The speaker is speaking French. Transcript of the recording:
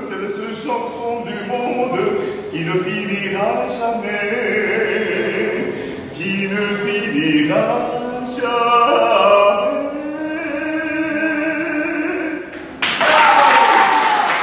c'est la seule chanson du monde qui ne finira jamais, qui ne finira jamais.